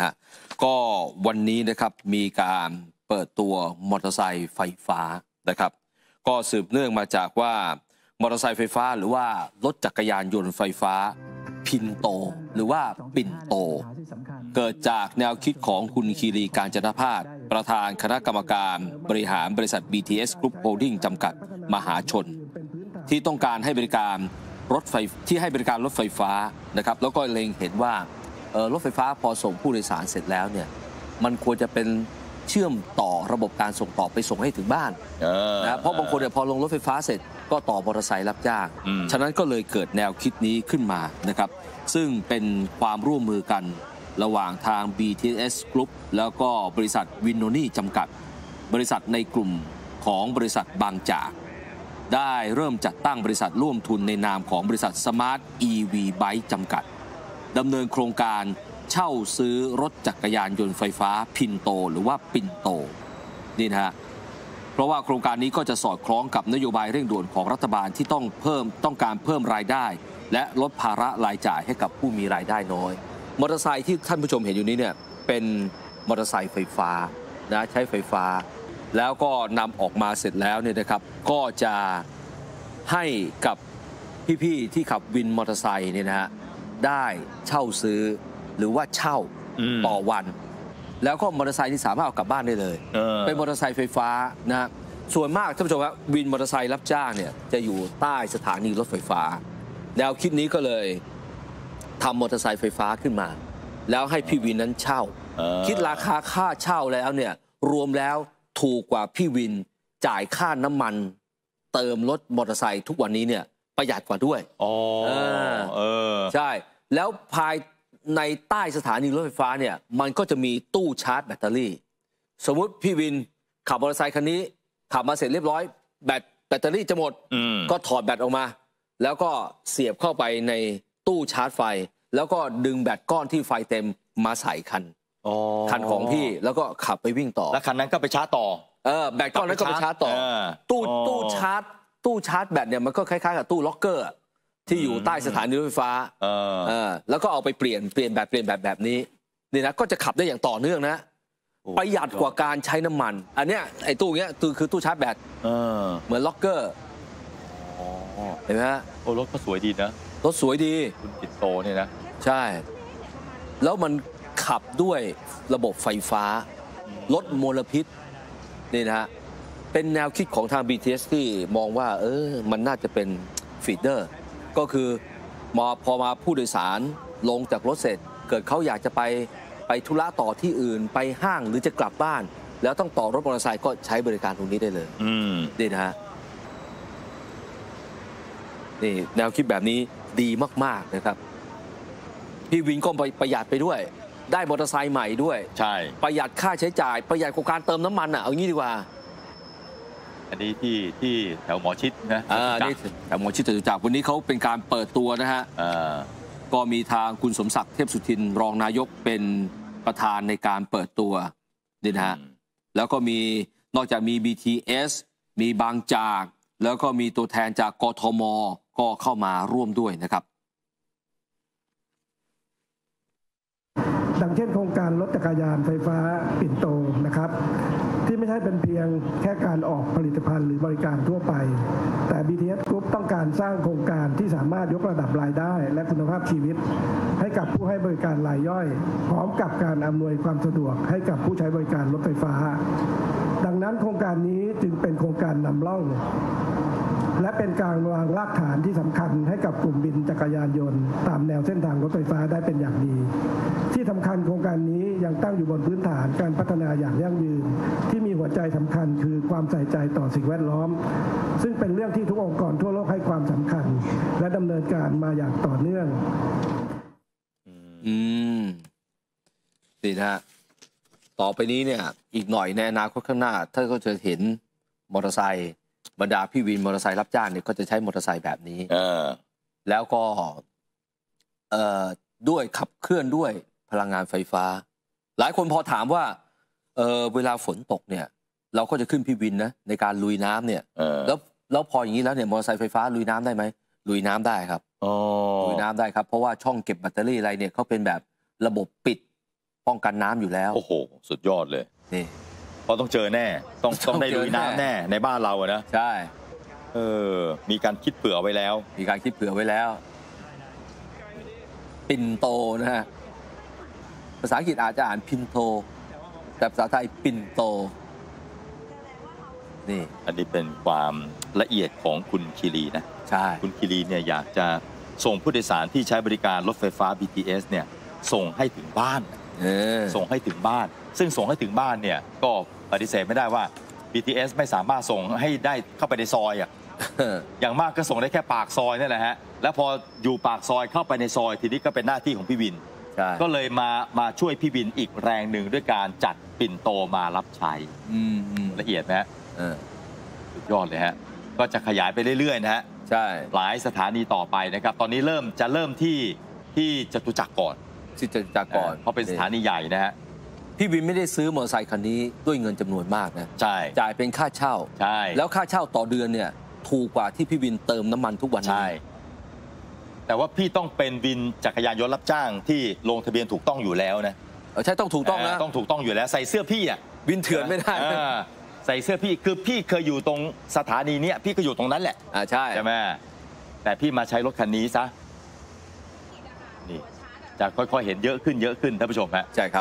ฮะก็วันนี้นะครับมีการเปิดตัวมอเตอร์ไซค์ไฟฟ้านะครับ ก็สืบเนื่องมาจากว่ามอเตอร์ไซค์ไฟฟ้าหรือว่ารถจักรยานยนต์ไฟฟ้า พินโต หรือว่าปิ่นโต เกิดจากแนวคิดของคุณคีรีการจนพาสประธานคณะกรรมการบริหารบริษัท BTS Group Holding จำกัดมหาชน ที่ต้องการให้บริการรถไฟที่ให้บริการรถไฟฟ้านะครับ แล้วก็เล็งเห็นว่า รถไฟฟ้าพอส่งผู้โดยสารเสร็จแล้วเนี่ยมันควรจะเป็นเชื่อมต่อระบบการส่งต่อไปส่งให้ถึงบ้านเออนะเพราะบางคนเนี่ยพอลงรถไฟฟ้าเสร็จก็ต่อมอเตอร์ไซค์รับจ้างอืมฉะนั้นก็เลยเกิดแนวคิดนี้ขึ้นมานะครับ ซึ่งเป็นความร่วมมือกันระหว่างทาง BTS Group แล้วก็บริษัทวินโนนี่จำกัด บริษัทในกลุ่มของบริษัทบางจาก ได้เริ่มจัดตั้งบริษัทร่วมทุนในนามของบริษัท Smart EV Bike จำกัด ดำเนินโครงการเช่าซื้อรถจักรยานยนต์ไฟฟ้าพินโตหรือว่าปินโตนี่นะฮะเพราะว่าโครงการนี้ก็จะสอดคล้องกับนโยบายเร่งด่วนของรัฐบาลที่ต้องเพิ่มต้องการเพิ่มรายได้ และลดภาระรายจ่ายให้กับผู้มีรายได้น้อย มอเตอร์ไซค์ที่ท่านผู้ชมเห็นอยู่นี้เนี่ยเป็นมอเตอร์ไซค์ไฟฟ้านะใช้ไฟฟ้า แล้วก็นำออกมาเสร็จแล้วเนี่ยนะครับก็จะให้กับพี่ๆที่ขับวินมอเตอร์ไซค์เนี่ยนะฮะ ได้เช่าซื้อ หรือว่าเช่าอืมต่อวัน แล้วก็มอเตอร์ไซค์ที่สามารถเอากลับบ้านได้เลยเออเป็นมอเตอร์ไซค์ไฟฟ้านะฮะส่วนมากท่านผู้ชมครับวินมอเตอร์ไซค์รับจ้างเนี่ยจะอยู่ใต้สถานีรถไฟฟ้า แนวคิดนี้ก็เลยทำมอเตอร์ไซค์ไฟฟ้าขึ้นมา แล้วให้พี่วินนั้นเช่าเออคิดราคาค่าเช่าแล้วเนี่ยรวมแล้วถูกกว่าพี่วินจ่ายค่าน้ำมัน เติมรถมอเตอร์ไซค์ทุกวันนี้เนี่ย ประหยัดกว่าด้วยอ๋อเออเออใช่ แล้วภายในใต้สถานีรถไฟฟ้าเนี่ย มันก็จะมีตู้ชาร์จแบตเตอรี่ สมมุติพี่วินขับมอเตอร์ไซค์คันนี้ ขับมาเสร็จเรียบร้อย แบตแบตเตอรี่จะหมดอืมก็ถอดแบตออกมา แล้วก็เสียบเข้าไปในตู้ชาร์จไฟ แล้วก็ดึงแบตก้อนที่ไฟเต็มมาใส่คันอ๋อคันของพี่แล้วก็ขับไปวิ่งต่อ แล้วคันนั้นก็ไปชาร์จต่อเออแบตก้อนนั้นก็ไปชาร์จต่อเออตู้อ๋อตู้ชาร์จ ตู้ชาร์จแบตเนี่ยมันก็คล้ายๆกับตู้ล็อกเกอร์อะที่อยู่อืมใต้สถานีรถไฟฟ้าเออเออแล้วก็เอาไปเปลี่ยนเปลี่ยนแบตเปลี่ยนแบตแบบนี้นี่นะก็จะขับได้อย่างต่อเนื่องนะโอ้ประหยัดกว่าการใช้น้ำมัน อันเนี้ยไอ้ตู้เนี้ยคือคือตู้ชาร์จแบตเออเหมือนล็อกเกอร์อ๋อเห็นไหมฮะโอ้รถก็สวยดีนะรถสวยดีคุณจิตโตเนี่ยนะ ใช่ แล้วมันขับด้วยระบบไฟฟ้า ลดมลพิษนี่นะฮะ เป็นแนวคิดของทาง BTS ที่มองว่าเออมันน่าจะเป็น feeder ก็คือมาพอมาผู้โดยสารลงจากรถเสร็จ เกิดเขาอยากจะไปไปธุระต่อที่อื่น ไปห้างหรือจะกลับบ้าน แล้วต้องต่อรถมอเตอร์ไซค์ก็ใช้บริการตรงนี้ได้เลยอืมนี่นะฮะนี่แนวคิดแบบนี้ดีมาก ๆ นะครับ พี่วินก็ไปประหยัดไปด้วย ได้มอเตอร์ไซค์ใหม่ด้วย ใช่ ประหยัดค่าใช้จ่าย ประหยัดกว่าการเติมน้ำมันอะเอางี้ดีกว่า อันนี้ที่ที่แถวหมอชิดนะอ่าจตุจักรนี่แต่หมอชิดจตุจักรวันนี้เขาเป็นการเปิดตัวนะฮะเออก็มีทางคุณสมศักดิ์เทพสุทินรองนายกเป็นประธานในการเปิดตัวนี่นะฮะแล้วก็มีนอกจากมี BTS มีบางจาก แล้วก็มีตัวแทนจากกทม ก็เข้ามาร่วมด้วยนะครับดังเช่นโครงการรถจักรยานไฟฟ้าปิ่นโตนะครับที่ ไม่ใช่เป็นเพียงแค่การออกผลิตภัณฑ์หรือบริการทั่วไป แต่ BTS Group ต้องการสร้างโครงการที่สามารถยกระดับรายได้ และคุณภาพชีวิต ให้กับผู้ให้บริการรายย่อย พร้อมกับการอำนวยความสะดวกให้กับผู้ใช้บริการรถไฟฟ้า ดังนั้นโครงการนี้จึงเป็นโครงการนำร่อง และเป็นการวางรากฐานที่สำคัญให้กับกลุ่มบินจักรยานยนต์ ตามแนวเส้นทางรถไฟฟ้าได้เป็นอย่างดี ที่สำคัญโครงการนี้ยังตั้งอยู่บนพื้นฐานการพัฒนาอย่างยั่งยืน ที่มีหัวใจสำคัญคือความใส่ใจต่อสิ่งแวดล้อม ซึ่งเป็นเรื่องที่ทุกองค์กรทั่วโลกให้ความสำคัญ และดำเนินการมาอย่างต่อเนื่อง อืมนี่นะฮะต่อไปนี้เนี่ย อีกหน่อยในอนาคตข้างหน้าท่านก็จะเห็นมอเตอร์ไซค์ บรรดาพี่วินมอเตอร์ไซค์รับจ้างเนี่ยก็จะใช้มอเตอร์ไซค์แบบนี้เออแล้วก็เอ่อด้วยขับเคลื่อนด้วยพลังงานไฟฟ้า หลายคนพอถามว่าเออเวลาฝนตกเนี่ย เราก็จะขึ้นพี่วินนะในการลุยน้ำเนี่ยเออแล้วแล้วพออย่างนี้แล้วเนี่ยมอเตอร์ไซค์ไฟฟ้าลุยน้ำได้ไหมลุยน้ำได้ครับอ๋อลุยน้ำได้ครับ เพราะว่าช่องเก็บแบตเตอรี่อะไรเนี่ยเขาเป็นแบบระบบปิดป้องกันน้ำอยู่แล้ว โอ้โห สุดยอดเลยนี่ เพราะต้องเจอแน่ ต้องต้ต้อองงได้เจอลุยน้ำแน่แน่ในบ้านเราอะนะใช่เออมีการคิดเผื่อเอาไว้แล้ว มีการคิดเผื่อไว้แล้ว ปินโตนะฮะภาษาอังกฤษอาจจะอ่านพินโต แต่ภาษาไทยปินโตนี่อันนี้เป็นความละเอียดของคุณคีรีนะใช่คุณคีรีเนี่ยอยากจะส่งผู้โดยสารที่ใช้บริการรถไฟฟ้า BTS เนี่ยส่งให้ถึงบ้านเออ ส่งให้ถึงบ้าน ซึ่งส่งให้ถึงบ้านเนี่ยก็ปฏิเสธไม่ได้ว่า BTS ไม่สามารถส่งให้ได้เข้าไปในซอยอะอย่างมากก็ส่งได้แค่ปากซอยนี่แหละฮะแล้วพออยู่ปากซอยเข้าไปในซอย ทีนี้ก็เป็นหน้าที่ของพี่วินใช่ก็เลยมามาช่วยพี่วินอีกแรงหนึ่งด้วยการจัดปิ่นโตมารับใช้อืมอืมละเอียดนะฮะเออสุดยอดเลยฮะก็จะขยายไปเรื่อยๆนะฮะใช่หลายสถานีต่อไปนะครับ ตอนนี้เริ่มจะเริ่มที่ที่จตุจักรก่อน ที่จะจากก่อนเพราะเป็นสถานีใหญ่นะฮะพี่วินไม่ได้ซื้อมอเตอร์ไซค์คันนี้ด้วยเงินจำนวนมากนะใช่จ่ายเป็นค่าเช่าใช่แล้วค่าเช่าต่อเดือนเนี่ยถูกกว่าที่พี่วินเติมน้ำมันทุกวันนี้ใช่แต่ว่าพี่ต้องเป็นวินจักรยานยนต์รับจ้างที่ลงทะเบียนถูกต้องอยู่แล้วนะเออใช่ต้องถูกต้องนะเต้องถูกต้องอยู่แล้วใส่เสื้อพี่อะวินเถื่อนไม่ได้เออใส่เสื้อพี่คือพี่เคยอยู่ตรงสถานีเนี้ยพี่ก็อยู่ตรงนั้นแหละอ่าใช่ใช่ไหมแต่พี่มาใช้รถคันนี้ซะนี่ จะค่อยๆเห็นเยอะขึ้นเยอะขึ้นท่านผู้ชมฮะใช่ครับ